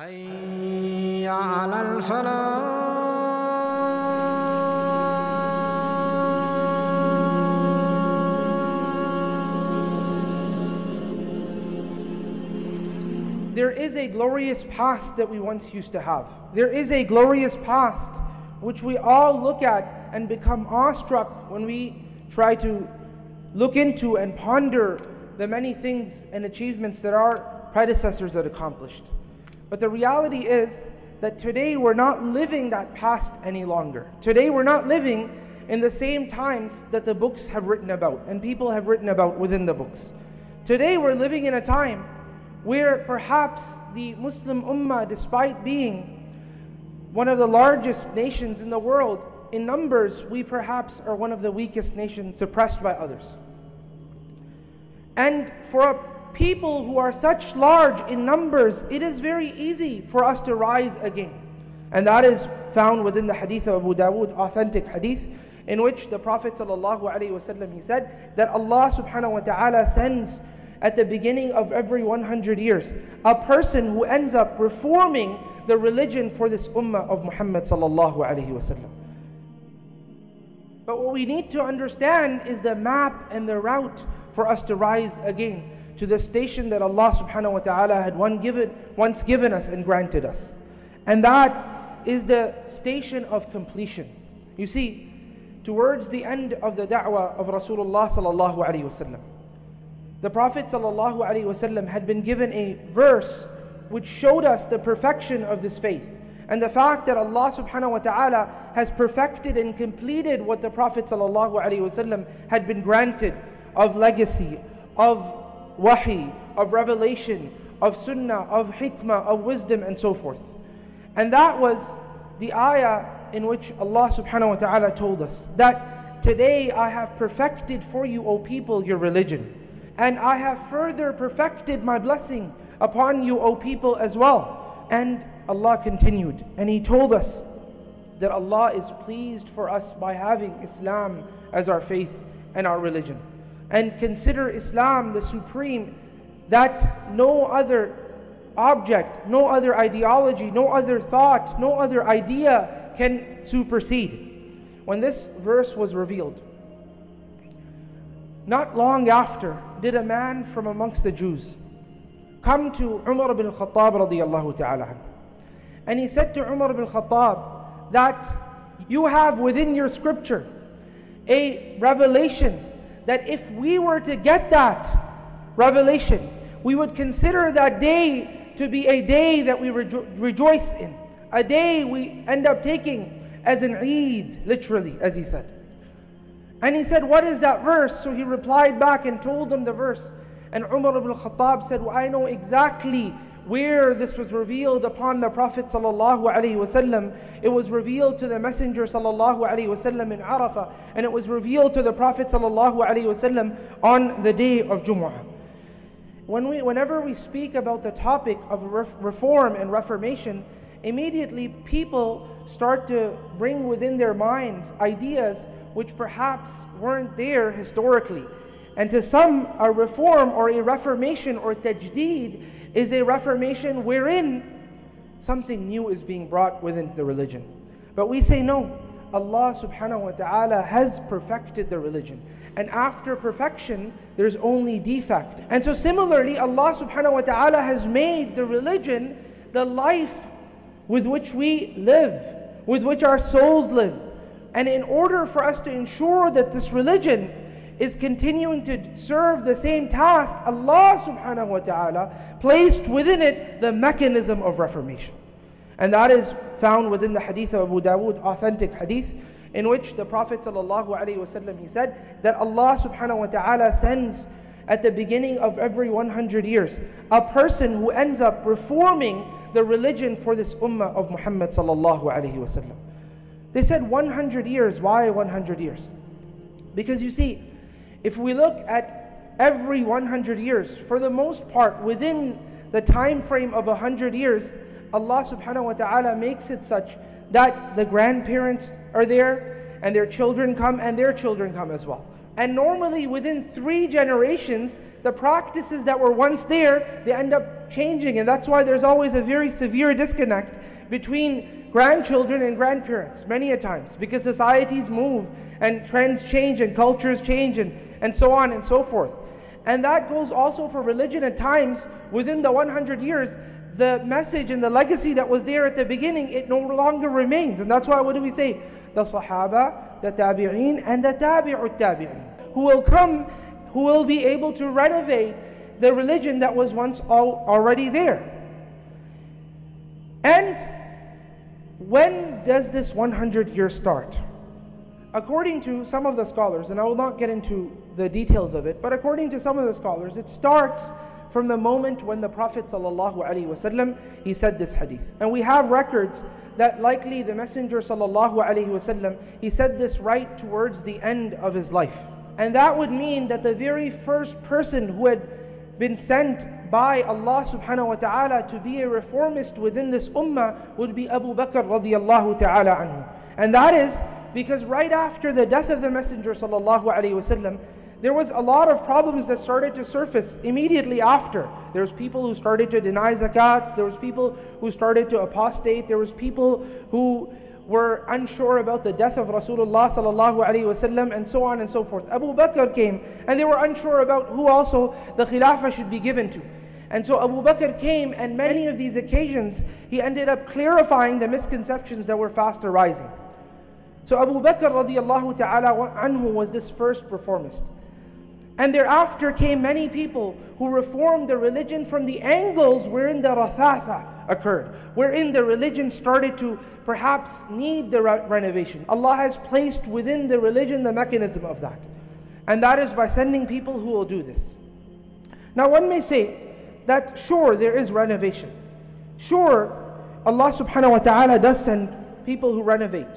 حي على الفلاح There is a glorious past that we once used to have. There is a glorious past which we all look at and become awestruck when we try to look into and ponder the many things and achievements that our predecessors had accomplished. But the reality is that today we're not living that past any longer. Today we're not living in the same times that the books have written about and people have written about within the books. Today we're living in a time where perhaps the Muslim Ummah, despite being one of the largest nations in the world, in numbers, we perhaps are one of the weakest nations, suppressed by others. And for a people who are such large in numbers, it is very easy for us to rise again. And that is found within the hadith of Abu Dawood, authentic hadith, in which the Prophet ﷺ, he said that Allah subhanahu wa ta'ala sends at the beginning of every 100 years a person who ends up reforming the religion for this ummah of Muhammad sallallahu alaihi wasallam. But what we need to understand is the map and the route for us to rise again to the station that Allah subhanahu wa ta'ala had one given, once given us and granted us. And that is the station of completion. You see, towards the end of the da'wah of Rasulullah sallallahu alaihi wasallam, the Prophet ﷺ had been given a verse which showed us the perfection of this faith and the fact that Allah subhanahu wa ta'ala has perfected and completed what the Prophet ﷺ had been granted of legacy, of wahi, of revelation, of sunnah, of hikmah, of wisdom and so forth. And that was the ayah in which Allah subhanahu wa ta'ala told us that today I have perfected for you, O people, your religion. And I have further perfected my blessing upon you, O people, as well. And Allah continued, and He told us that Allah is pleased for us by having Islam as our faith and our religion. And consider Islam the supreme, that no other object, no other ideology, no other thought, no other idea can supersede. When this verse was revealed, not long after did a man from amongst the Jews come to Umar ibn Khattab radiallahu ta'ala and he said to Umar ibn Khattab that you have within your scripture a revelation that if we were to get that revelation we would consider that day to be a day that we rejo rejoice in a day we end up taking as an Eid literally as he said and he said, What is that verse? So he replied back and told them the verse. And Umar ibn Khattab said, well, I know exactly where this was revealed upon the Prophet sallallahu It was revealed to the Messenger wasallam in Arafah, and it was revealed to the Prophet sallallahu on the day of Jumu'ah. When we, whenever we speak about the topic of reform and reformation, immediately people start to bring within their minds ideas which perhaps weren't there historically. And to some, a reform or a reformation or tajdeed is a reformation wherein something new is being brought within the religion. But we say no. Allah subhanahu wa ta'ala has perfected the religion. And after perfection, there's only defect. And so similarly, Allah subhanahu wa ta'ala has made the religion the life with which we live, with which our souls live. And in order for us to ensure that this religion is continuing to serve the same task, Allah subhanahu wa ta'ala placed within it the mechanism of reformation. And that is found within the hadith of Abu Dawood, authentic hadith, in which the Prophet sallallahu ﷺ, he said that Allah subhanahu wa ta'ala sends at the beginning of every 100 years a person who ends up reforming the religion for this ummah of Muhammad wasallam. They said 100 years. Why 100 years? Because you see, if we look at every 100 years, for the most part, within the time frame of 100 years, Allah subhanahu wa ta'ala makes it such that the grandparents are there and their children come and their children come as well. And normally within three generations, the practices that were once there, they end up changing, and that's why there's always a very severe disconnect between grandchildren and grandparents, many a times, because societies move and trends change and cultures change and, and so on and so forth. And that goes also for religion at times within the 100 years. The message and the legacy that was there at the beginning, it no longer remains. And that's why, what do we say? The Sahaba, the Tabi'een, and the Tabi'ut Tabi'een, who will come, who will be able to renovate the religion that was once all, already there. And when does this 100 years start? According to some of the scholars, and I will not get into the details of it, but according to some of the scholars, it starts from the moment when the Prophet ﷺ, he said this hadith. And we have records that likely the Messenger ﷺ, he said this right towards the end of his life. And that would mean that the very first person who had been sent by Allah subhanahu wa ta'ala to be a reformist within this ummah would be Abu Bakr radiallahu ta'ala anhu. And that is because right after the death of the Messenger wasallam, there was a lot of problems that started to surface immediately after. There was people who started to deny zakat, there was people who started to apostate, there was people who were unsure about the death of Rasulullah sallallahu alaihi wasallam and so on and so forth. Abu Bakr came and they were unsure about who also the khilafah should be given to. And so Abu Bakr came and many of these occasions he ended up clarifying the misconceptions that were fast arising. So Abu Bakr radiallahu ta'ala anhu was this first reformist. And thereafter came many people who reformed the religion from the angles wherein the rathatha occurred, wherein the religion started to perhaps need the re- renovation. Allah has placed within the religion the mechanism of that. And that is by sending people who will do this. Now, one may say that sure, there is renovation. Sure, Allah subhanahu wa ta'ala does send people who renovate.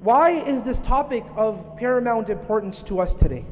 Why is this topic of paramount importance to us today?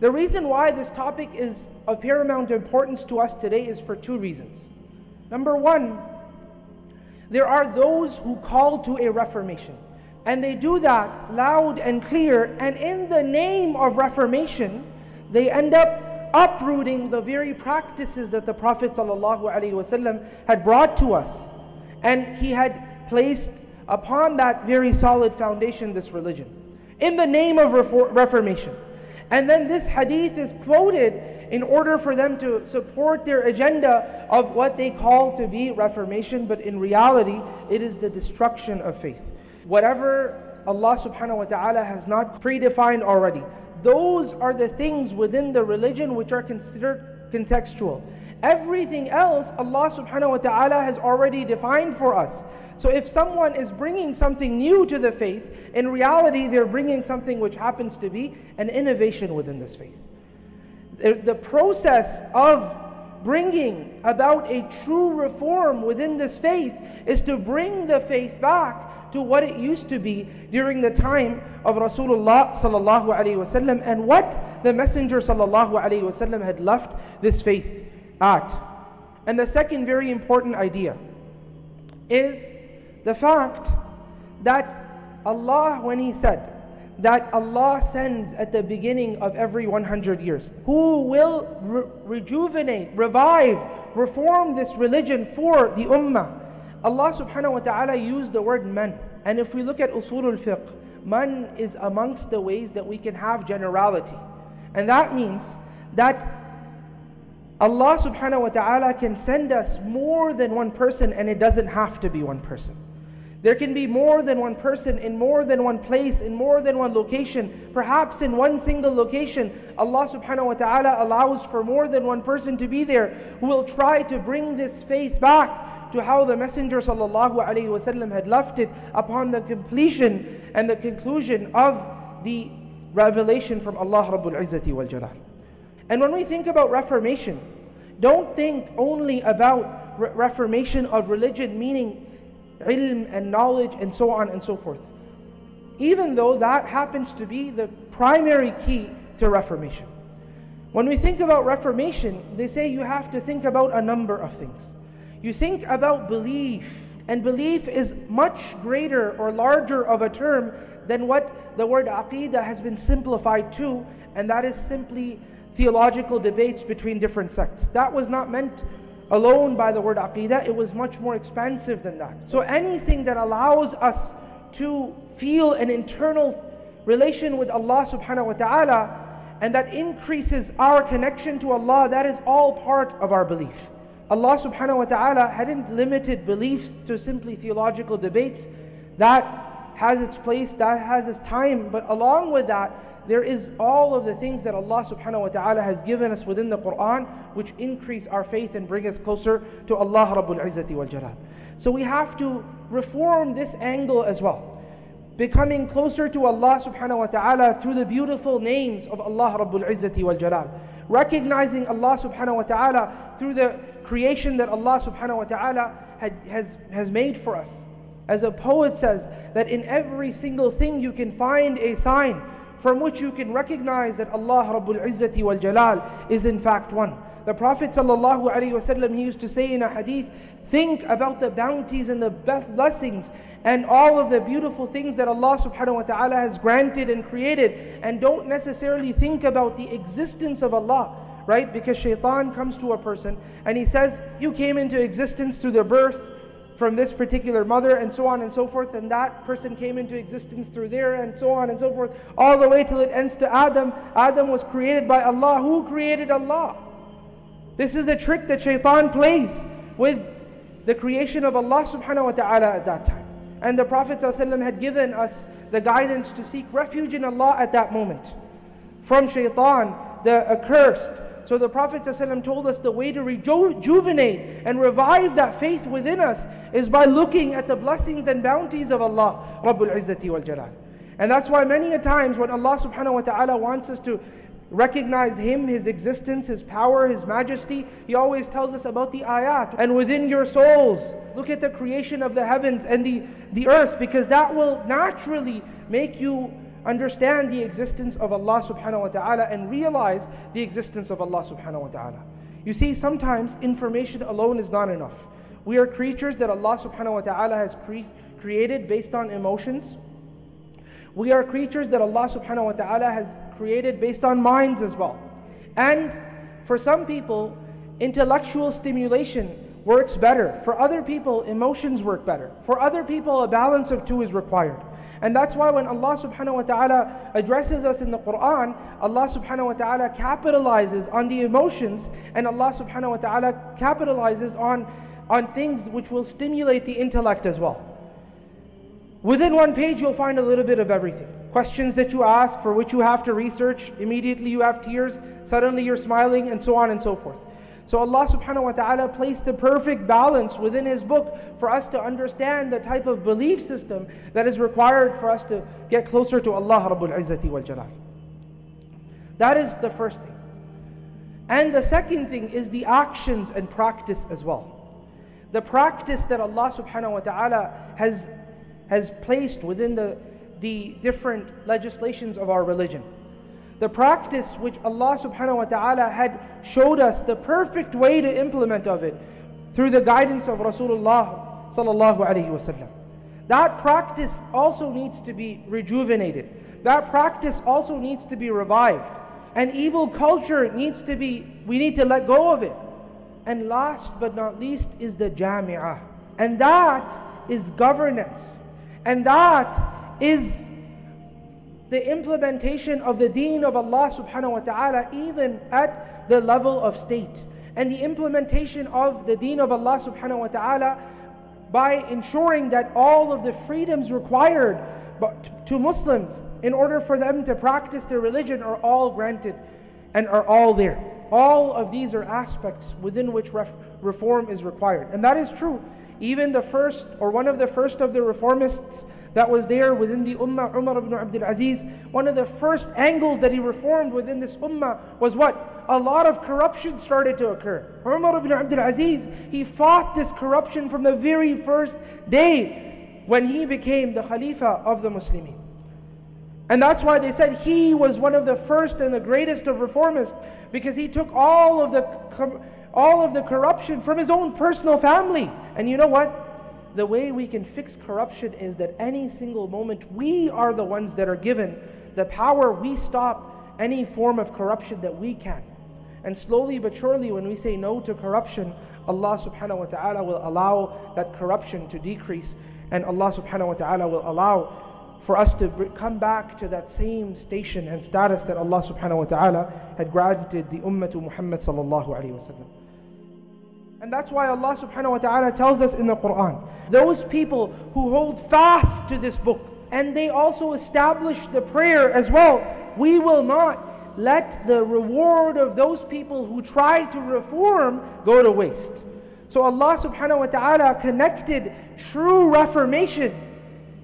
The reason why this topic is of paramount importance to us today is for two reasons. Number one, there are those who call to a reformation. And they do that loud and clear, and in the name of reformation, they end up uprooting the very practices that the Prophet ﷺ had brought to us. And he had placed upon that very solid foundation this religion. In the name of reformation. And then this hadith is quoted in order for them to support their agenda of what they call to be reformation, but in reality, it is the destruction of faith. Whatever Allah subhanahu wa ta'ala has not predefined already, those are the things within the religion which are considered contextual. Everything else, Allah subhanahu wa ta'ala has already defined for us. So if someone is bringing something new to the faith, in reality they're bringing something which happens to be an innovation within this faith. The, process of bringing about a true reform within this faith is to bring the faith back to what it used to be during the time of Rasulullah sallallahu alaihi wasallam and what the Messenger sallallahu alaihi wasallam had left this faith at. And the second very important idea is the fact that Allah, when He said that Allah sends at the beginning of every 100 years, who will re rejuvenate, revive, reform this religion for the ummah. Allah subhanahu wa ta'ala used the word man. And if we look at usulul fiqh, man is amongst the ways that we can have generality. And that means that Allah subhanahu wa ta'ala can send us more than one person and it doesn't have to be one person. There can be more than one person in more than one place, in more than one location. Perhaps in one single location, Allah subhanahu wa ta'ala allows for more than one person to be there who will try to bring this faith back to how the Messenger sallallahu alaihi wasallam had left it upon the completion and the conclusion of the revelation from Allah Rabbul Izzati wal Jalal. And when we think about reformation, don't think only about re reformation of religion, meaning ilm and knowledge and so on and so forth. Even though that happens to be the primary key to Reformation. When we think about Reformation, they say you have to think about a number of things. You think about belief, and belief is much greater or larger of a term than what the word aqidah has been simplified to, and that is simply theological debates between different sects. That was not meant alone by the word aqidah, it was much more expansive than that. So anything that allows us to feel an internal relation with Allah subhanahu wa ta'ala and that increases our connection to Allah, that is all part of our belief. Allah subhanahu wa ta'ala hadn't limited beliefs to simply theological debates. That has its place, that has its time, but along with that, there is all of the things that Allah subhanahu wa ta'ala has given us within the Quran which increase our faith and bring us closer to Allah Rabbul Izzati wal Jalal. So we have to reform this angle as well. Becoming closer to Allah subhanahu wa ta'ala through the beautiful names of Allah Rabbul Izzati wal Jalal. Recognizing Allah subhanahu wa ta'ala through the creation that Allah subhanahu wa ta'ala had, has, has made for us. As a poet says, that in every single thing you can find a sign from which you can recognize that Allah Rabbul Izzati wal Jalal is in fact one. The Prophet wasallam he used to say in a hadith, think about the bounties and the blessings and all of the beautiful things that Allah subhanahu wa ta'ala has granted and created and don't necessarily think about the existence of Allah right because shaitan comes to a person and he says you came into existence through the birth from this particular mother and so on and so forth and that person came into existence through there and so on and so forth all the way till it ends to Adam. Adam was created by Allah. Who created Allah? This is the trick that shaitan plays with the creation of Allah subhanahu wa ta'ala at that time. And the Prophet ﷺ had given us the guidance to seek refuge in Allah at that moment. From shaitan the accursed so the Prophet ﷺ told us the way to rejuvenate and revive that faith within us is by looking at the blessings and bounties of Allah Rabbul Izzati wal Jalal. And that's why many a times when Allah subhanahu wa ta'ala wants us to recognize Him, His existence, His power, His majesty, He always tells us about the ayat. And within your souls, look at the creation of the heavens and the, the earth because that will naturally make you understand the existence of Allah subhanahu wa ta'ala and realize the existence of Allah subhanahu wa ta'ala. You see, sometimes information alone is not enough. We are creatures that Allah subhanahu wa ta'ala has cre- created based on emotions. We are creatures that Allah subhanahu wa ta'ala has created based on minds as well. And for some people, intellectual stimulation works better. For other people, emotions work better. For other people, a balance of two is required. And that's why when Allah subhanahu wa ta'ala addresses us in the Quran, Allah subhanahu wa ta'ala capitalizes on the emotions and Allah subhanahu wa ta'ala capitalizes on, on things which will stimulate the intellect as well. Within one page, you'll find a little bit of everything. Questions that you ask, for which you have to research, immediately you have tears, suddenly you're smiling, and so on and so forth. So Allah subhanahu wa ta'ala placed the perfect balance within His book for us to understand the type of belief system that is required for us to get closer to Allah Rabbul Izzati wal Jalal. That is the first thing. And the second thing is the actions and practice as well. The practice that Allah subhanahu wa ta'ala has, has placed within the, the different legislations of our religion the practice which Allah subhanahu wa ta'ala had showed us the perfect way to implement of it through the guidance of Rasulullah sallallahu alaihi wasallam. That practice also needs to be rejuvenated. That practice also needs to be revived. And evil culture needs to be, we need to let go of it. And last but not least is the jami'ah. And that is governance. And that is the implementation of the deen of Allah subhanahu wa ta'ala even at the level of state. And the implementation of the deen of Allah subhanahu wa ta'ala by ensuring that all of the freedoms required to Muslims in order for them to practice their religion are all granted and are all there. All of these are aspects within which reform is required. And that is true. Even the first or one of the first of the reformists that was there within the ummah, Umar ibn Abdul Aziz, one of the first angles that he reformed within this ummah was what? A lot of corruption started to occur. Umar ibn Abdul Aziz, he fought this corruption from the very first day when he became the Khalifa of the Muslimin. And that's why they said he was one of the first and the greatest of reformists because he took all of the all of the corruption from his own personal family. And you know what? The way we can fix corruption is that any single moment we are the ones that are given the power, we stop any form of corruption that we can. And slowly but surely, when we say no to corruption, Allah subhanahu wa ta'ala will allow that corruption to decrease, and Allah subhanahu wa ta'ala will allow for us to come back to that same station and status that Allah subhanahu wa ta'ala had granted the ummah to Muhammad sallallahu alayhi wa sallam. And that's why Allah subhanahu wa ta'ala tells us in the Quran, those people who hold fast to this book, and they also establish the prayer as well, we will not let the reward of those people who try to reform go to waste. So Allah subhanahu wa ta'ala connected true reformation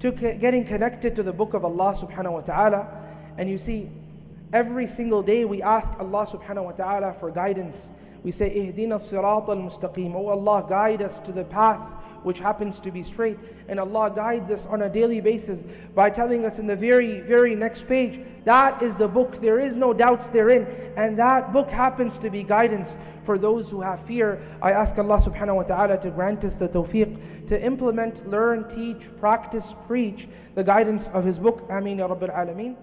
to getting connected to the book of Allah subhanahu wa ta'ala. And you see, every single day we ask Allah subhanahu wa ta'ala for guidance. We say, Ihdina sirat al mustaqim. Oh Allah, guide us to the path which happens to be straight. And Allah guides us on a daily basis by telling us in the very, very next page, that is the book, there is no doubts therein. And that book happens to be guidance for those who have fear. I ask Allah subhanahu wa ta'ala to grant us the tawfiq to implement, learn, teach, practice, preach the guidance of His book. Ameen ya Rabbil Alameen.